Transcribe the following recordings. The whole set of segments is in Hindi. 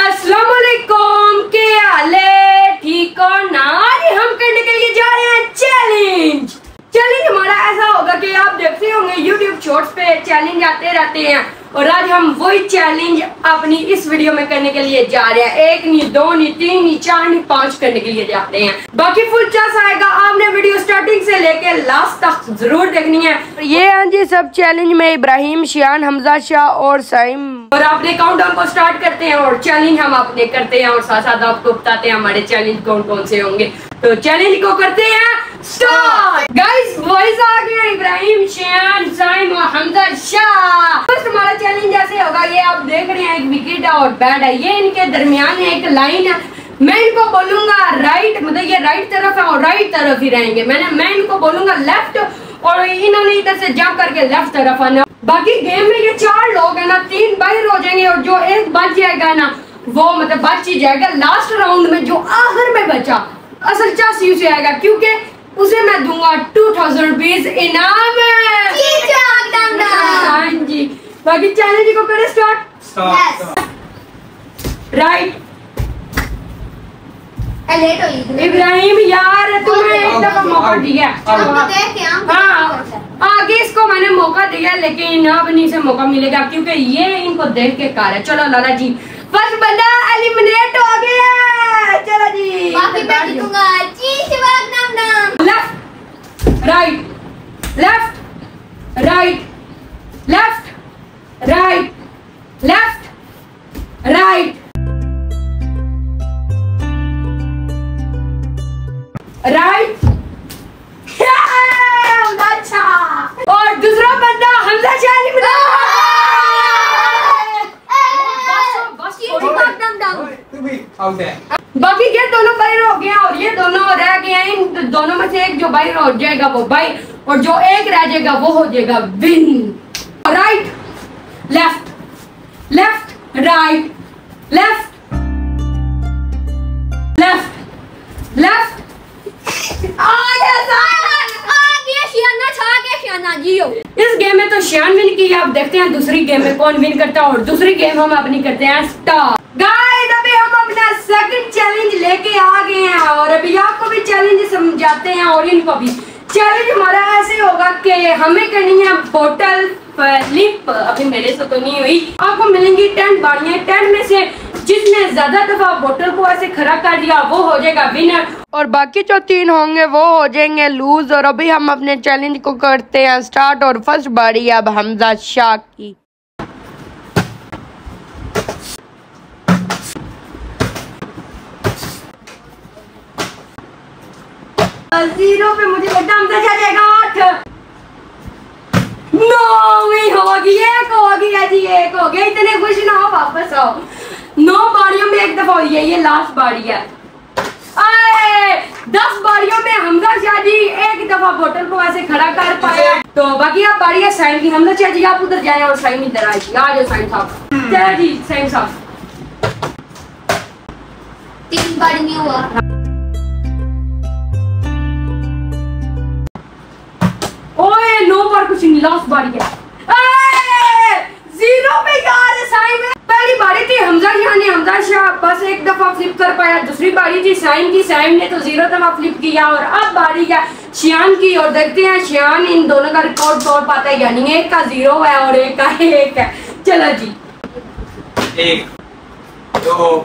अस्सलाम वालेकुम के आले ठीक हो ना? आज हम करने के लिए जा रहे हैं चैलेंज चैलेंज हमारा ऐसा होगा कि आप देखते होंगे यूट्यूब शॉर्ट्स पे चैलेंज आते रहते हैं। और आज हम वही चैलेंज अपनी इस वीडियो में करने के लिए जा रहे हैं। एक नहीं दो नहीं तीन नहीं चार नहीं पाँच करने के लिए जा रहे हैं। बाकी फुल चांस आएगा। आपने वीडियो स्टार्टिंग से लेके लास्ट तक ज़रूर देखनी है। ये हैं जी सब चैलेंज में इब्राहिम शियान हमजा शाह और साइम। और अपने काउंटडाउन को स्टार्ट करते हैं और चैलेंज हम अपने करते हैं और साथ साथ आपको बताते हैं हमारे चैलेंज कौन कौन से होंगे। तो चैलेंज को करते हैं। मैं इनको बोलूँगा राइट मतलब ये राइट तरफ़ है और राइट तरफ़ ही रहेंगे। मैंने, मैं इनको बोलूँगा लेफ़्ट और इन्होंने इधर से जंप करके लेफ़्ट तरफ़ आना। बाकी गेम में ये चार लोग है ना, तीन बाहर हो जाएँगे और जो एक बच जाएगा ना, वो मतलब बच ही जाएगा। लास्ट राउंड में जो आखिर में बचा, असल चासी उसे आएगा, क्योंकि उसे मैं दूँगा टू थाउज़ेंड रुपीज़ इनाम। हाँ जी। बाकी चैलेंज को करें स्टार्ट राइट इब्राहिम यार तुम्हें एक दफ़ा मौका दिया। हाँ आगे इसको मैंने मौका दिया लेकिन अब नहीं से मौका मिलेगा क्योंकि ये इनको देख के कार है। चलो लाला जी फ़र्स्ट बंदा एलिमिनेट हो गया। चलो जी। बाकी मैं जीतूँगा जी शिवाग नाम नाम। Left right left right left right left right बाहर हो जाएगा वो बाहर और जो एक रह जाएगा वो हो जाएगा win right left left right left left left इस गेम में तो शियान विन की आप देखते हैं दूसरी गेम में कौन विन करता है और दूसरी गेम हम अपनी करते हैं स्टार गाइस अभी हम अपना सेकंड चैलेंज लेके आ गए हैं और अभी आपको भी चैलेंज समझाते हैं और इनको भी। चैलेंज हमारा ऐसे होगा कि हमें करनी है बोतल फ्लिप अभी मेरे से तो नहीं हुई। आपको मिलेंगी टेन बाड़ियाँ। टेन में से जिसने ज़्यादा दफ़ा बोतल को ऐसे खड़ा कर दिया, वो हो जाएगा विनर और बाकी जो तीन होंगे, वो हो जाएँगे लूज और अभी हम अपने चैलेंज को करते हैं स्टार्ट और फ़र्स्ट बारी अब हमजा शाह की ज़ीरो पे मुझे लगता शाह जाएगा आठ। नौवीं होगी एक होगी जी एक हो गया। इतने खुश ना हो वापस आओ। नौ बारियों में एक दफ़ा हुई है ये लास्ट बारी है। आए, दस बारियों में हमजा शाह जी एक दफ़ा बोतल को ऐसे खड़ा कर पाए तो बाकी आप बारी है साइन की। हमजा शाह जी आप उधर जाए और साइन इधर आए। आ जाओ साइन साहब। चलो जी साइन साहब। तीन बार नहीं हुआ। कुछ नहीं लास्ट बारी है। ज़ीरो पे यार साइन में पहली बारी थी हमजा शाह ने हमजा शाह बस एक दफ़ा फ्लिप कर पाया। दूसरी बारी थी साइम की साइम ने तो ज़ीरो दफ़ा फ्लिप किया और अब बारी है शियान की और देखते हैं शियान इन दोनों का रिकॉर्ड तोड़ पाता है यानी एक का ज़ीरो है और एक का एक है। चलो जी। एक दो।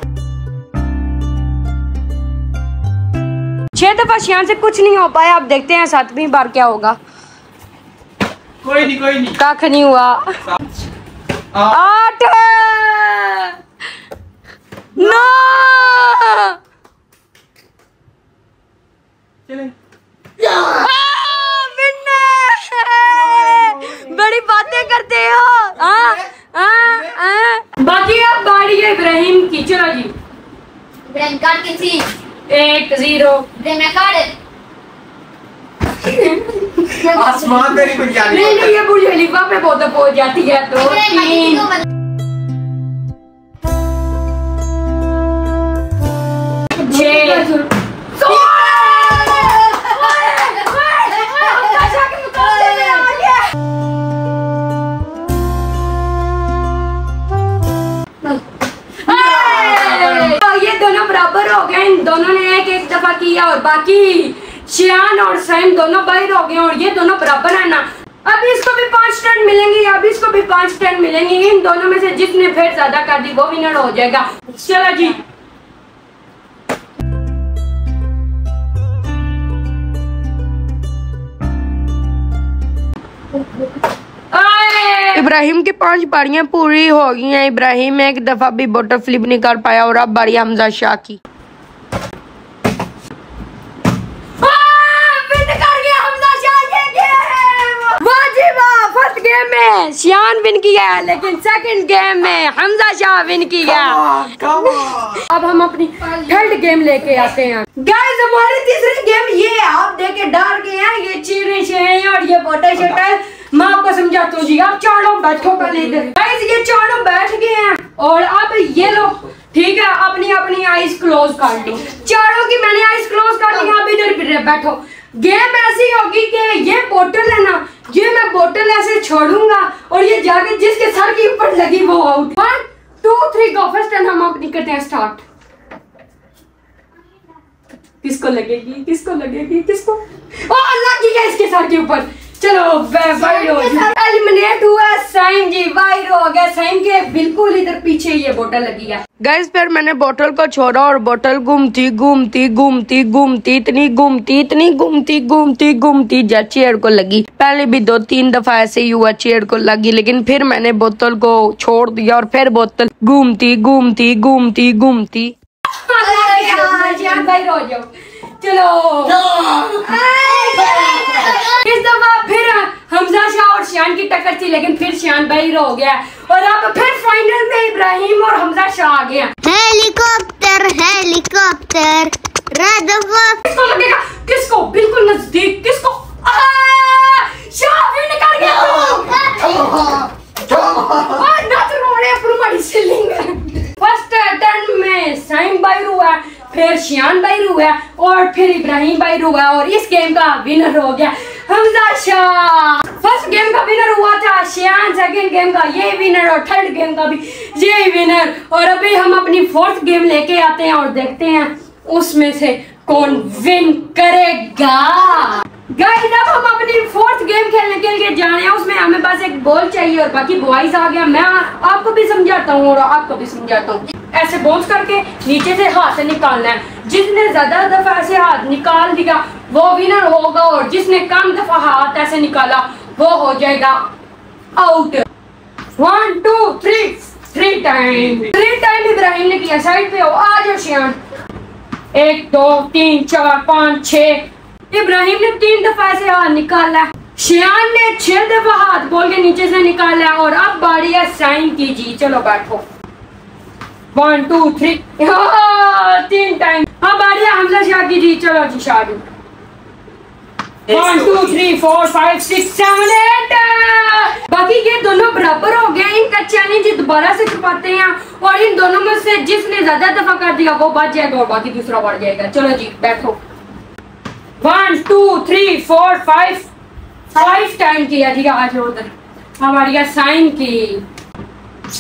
छह दफ़ा शियान से कुछ नहीं हो पाया अब देखते हैं सातवीं बार क्या होगा। कोई नहीं कोई नहीं। कख नहीं हुआ। आठ नौ। चले। बड़ी बातें करते हो। हाँ, हाँ, हाँ। बाकी अब बारी है इब्राहिम की चलो जी। ब्रेन कार्ड किसी एक ज़ीरो। ब्रेन में कार्ड आसमान पे नहीं कुछ जाने नहीं नहीं ये बुर्ज खलीफा पे बहुत पहुँच जाती है तो। में तीन। को दोनों बराबर हो गए इन दोनों ने एक एक दफ़ा किया और बाकी शियान और सैम दोनों बाहर हो गए और ये दोनों बराबर है ना। अब इसको भी पाँच टन मिलेंगे अब इसको भी पाँच टन मिलेंगे। इन दोनों में से जिसने फिर ज़्यादा कर दी, वो विनर हो जाएगा। चलो जी। इब्राहिम की पाँच बारियाँ पूरी हो गई हैं। इब्राहिम एक दफ़ा भी बोटल फ्लिप नहीं कर पाया और अब बारी हमजा शाह की विन कर गया हमजा शाह ये गेम वाह जी वाह फ़र्स्ट गेम में शियान विन किया है लेकिन सेकंड गेम में हमजा शाह विन किया. अब हम अपनी थर्ड गेम लेके आते हैं। गाइस हमारी तीसरी गेम ये है आप देखे डर गए हैं ये चीरे हैं और ये बोटा शटर। मैं आपको समझाता हूँ जी आप चारों बैठो पहले इधर। गाइस ये चारों बैठ गए हैं और अब ये लोग ठीक है अपनी अपनी आईज क्लोज कर लो। चारों की मैंने आईज क्लोज कर ली आप इधर बैठो। गेम ऐसी होगी कि ये बोतल है ना ये मैं बोतल ऐसे छोड़ूँगा और ये जाके जिसके सर के ऊपर लगी वो out one two three go first and हम अपनी करते हैं स्टार्ट किसको लगेगी? किसको लगेगी? किसको? ओ, अल्लाह की है इसके सर के ऊपर। चलो वाइड हो एलिमिनेट हुआ साइन जी वाइड हो गया। साइन के बिल्कुल इधर पीछे ये बोतल लगी है। गैस फिर मैंने बोतल को छोड़ा और बोतल घूमती घूमती घूमती घूमती इतनी घूमती इतनी घूमती घूमती घूमती जब चेयर को लगी। पहले भी दो तीन दफ़ा ऐसे ही हुआ चेयर को लगी लेकिन फिर मैंने बोतल को छोड़ दिया और फिर बोतल घूमती घूमती घूमती घूमती। चलो इस दफ़ा फिर हमजा शाह और शान की टक्कर थी लेकिन फिर शान बाहर हो गया और अब फिर फाइनल में इब्राहिम और हमजा शाह आ गया हेलीकॉप्टर हेलीकॉप्टर किसको लगेगा किसको बिल्कुल नज़दीक किसको शाह भी निकल गया और नच रोड़े पर बड़ी सीलिंग फ़र्स्ट टर्न में साइम बाहर हुआ फिर शियान बाहर हुआ और फिर इब्राहिम बाहर हुआ और इस गेम का विनर हो गया हमजा शाह फ़र्स्ट गेम का विनर हुआ था शियान सेकंड गेम का ये विनर और थर्ड गेम का भी ये विनर और अभी हम अपनी फोर्थ गेम लेके आते हैं और देखते हैं उसमें से कौन विन करेगा। गाइस अब हम अपनी फोर्थ गेम खेलने के लिए जा रहे हैं। उसमें हमें बस एक बॉल चाहिए और बाकी बॉयज़ आ गया। मैं आपको भी समझाता हूँ और आपको भी समझाता हूँ। ऐसे बोन्स करके नीचे से हाथ से निकालना है। जिसने ज़्यादा दफ़ा ऐसे हाथ निकाल दिया वो विनर होगा और जिसने कम दफ़ा हाथ ऐसे निकाला, वो हो जाएगा out one two three three time three time Ibrahim ने किया साइड पे हो, आ जाओ शियान एक, दो, तीन, चार, पाँच, छह. इब्राहिम ने तीन दफ़ा ऐसे हाथ निकाला। शियान ने छह दफ़ा हाथ बोल के नीचे से निकाला और अब बारी है साइन की जी। चलो बैठो। वन टू थ्री तीन टाइम अब बारी है हमजा शाह की जी। चलो जी शादी one two three four five six seven eight बाकी ये दोनों बराबर हो गए इनका चैलेंज दोबारा से छुपाते हैं और इन दोनों में से जिसने ज़्यादा दफ़ा कर दिया वो बच जाएगा और बाकी दूसरा बढ़ जाएगा। चलो जी बैठो। One two three four five five time किया ठीक है? आज उधर हमारी साइन की।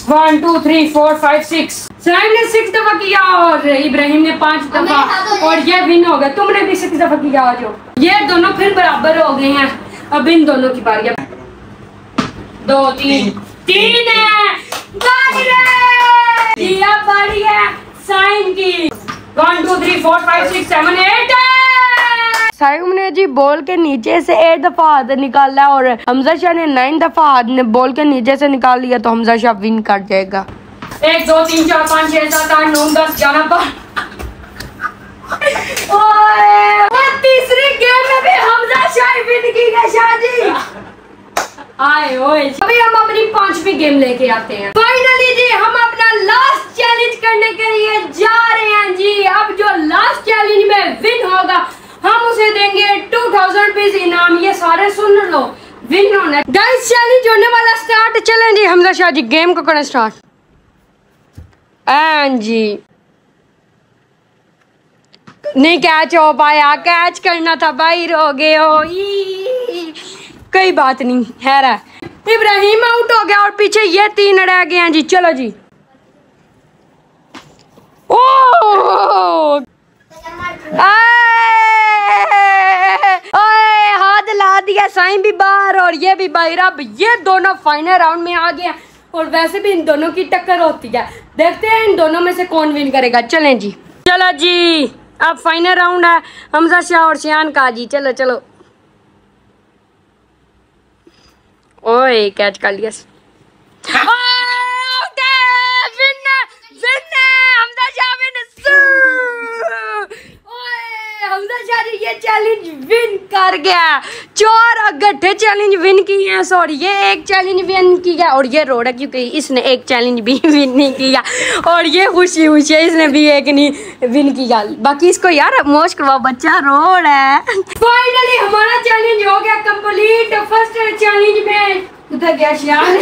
One two three four five six sign ने सिक्स दफ़ा किया और इब्राहिम ने पाँच दफ़ा और ये विन हो गया। तुमने भी सिक्स दफ़ा किया आज। ये दोनों फिर बराबर हो गए हैं। अब इन दोनों की बारी। है दो तीन। तीन। है। बारी है। बारी है साइन की। One two three four five six seven eight Saim ने जी बॉल के नीचे से एक दफ़ा हाथ निकाला और हमजा शाह ने नाइन दफ़ा हाथ ने बॉल के नीचे से निकाल लिया तो हमजा शाह विन कर जाएगा। एक, दो, तीन, चार, पाँच, छह, सात, आठ, नौ, दस, ग्यारह तीसरी गेम में भी हमजा शाह विन की है शादी आए, ओए। अभी हम अपनी पांचवी गेम लेके आते हैं। फाइनली जी, हम अपना लास्ट चैलेंज करने के लिए जा रहे हैं जी। अब जो लास्ट चैलेंज में विन होगा हम उसे देंगे टू थाउज़ेंड रुपीज़ इनाम ये सारे सुन लो। विन होना गाइस चैलेंज होने वाला स्टार्ट चलें जी हमजा शाह जी गेम को करें स्टार्ट एंड जी। नहीं कैच हो पाया कैच करना था बाहर हो गए हो। कोई बात नहीं है। रहा इब्राहिम आउट हो गया और पीछे ये तीन रह गए हैं जी चलो जी। ओ! ये भी बाहर। अब ये दोनों फाइनल राउंड में आ गए और वैसे भी इन दोनों की टक्कर होती है। देखते हैं इन दोनों में से कौन विन करेगा। चलें जी। चलो जी अब फाइनल राउंड है। हमजा शाह और शियान का जी। चलो चलो। ओए कैच कर लिया। ये चैलेंज विन कर गया। चार गड्ढे चैलेंज विन किए हैं सॉरी ये एक चैलेंज विन किया और ये रोड क्योंकि इसने एक चैलेंज भी विन नहीं किया और ये खुशी खुशी है इसने भी एक नहीं विन किया। बाकी इसको यार मोश करवा, बच्चा रोड है। फाइनली हमारा चैलेंज हो गया कंप्लीट फ़र्स्ट चैलेंज में। उधर गया शियान।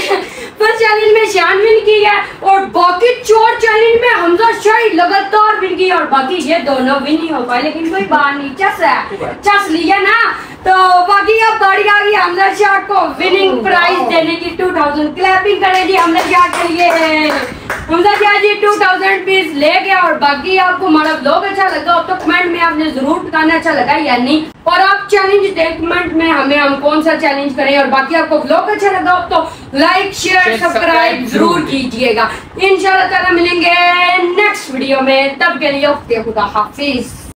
फ़र्स्ट चैलेंज में शियान विन की है और बाकी चोर चैलेंज में हमजा शाही लगातार विन की और बाकी ये दोनों विन नहीं हो पाए लेकिन कोई बात नहीं। चस है चस लिया ना। तो बाकी अब गाड़ी आ गई हमजा शाह को विनिंग प्राइज देने की। 2000 क्लैपिंग करेगी हमने हमजा शाह। हमजा शाह जी 2000 पीस ले गया और बाकी आपको हमारा ब्लॉग अच्छा लगा तो कमेंट में आपने ज़रूर बताना अच्छा लगा या नहीं। और आप चैलेंज दे कमेंट में हमें हम कौन सा चैलेंज करें और बाकी आपको ब्लॉग अच्छा लगा तो लाइक शेयर सब्सक्राइब ज़रूर कीजिएगा। इंशाल्लाह ताला मिलेंगे नेक्स्ट वीडियो में। तब के लिए खुदा हाफिज।